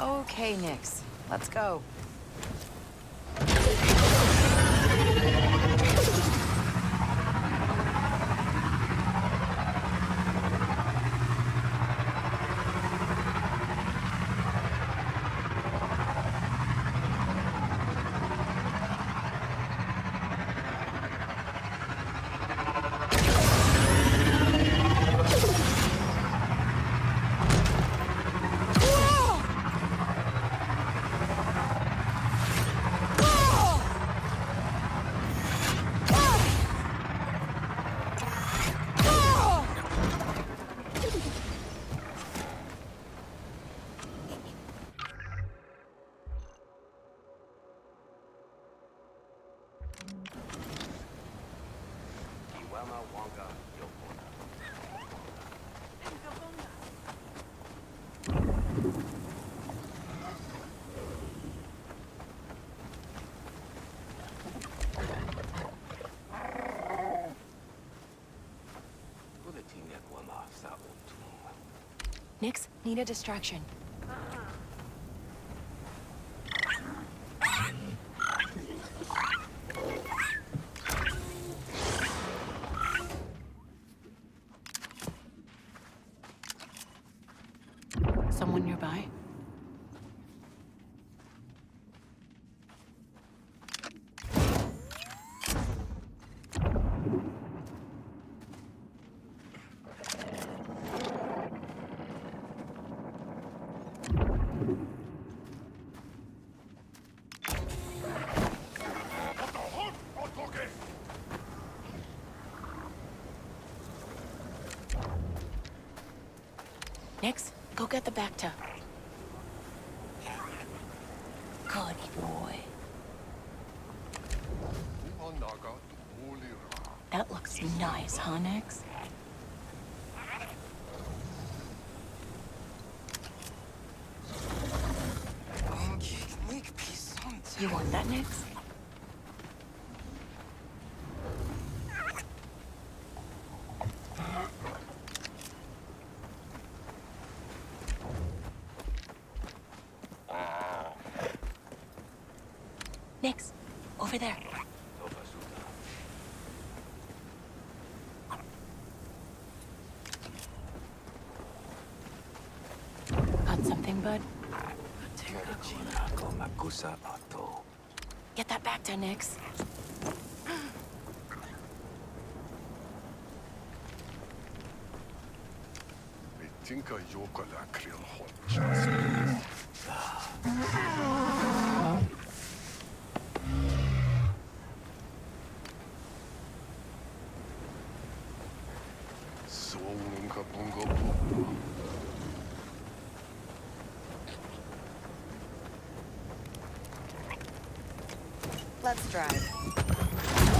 Okay, Nix. Let's go. Yokona. Wama Utung. Nix, need a distraction. Someone nearby? Nix, go get the Bacta. Good boy. That looks nice, huh, Nix? You want that, Nix? Nix, over there. Got something, bud? Get that Nix. Tinka joka läkriä hon. Let's drive.